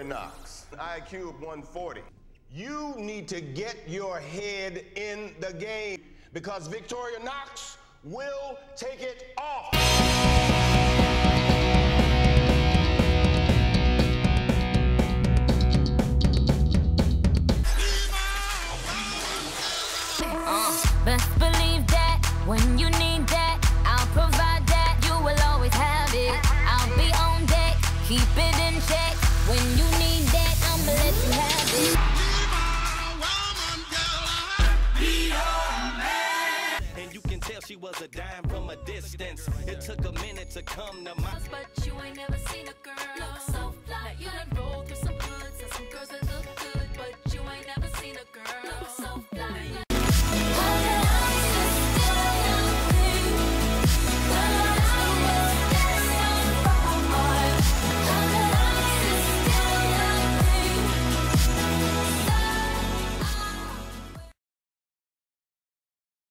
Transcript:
Victoria Knox, IQ of 140. You need to get your head in the game because Victoria Knox will take it off. Best believe that when you need that, And you can tell she was a dime from a distance. It took a minute to come to my. But you ain't never seen a girl. Look so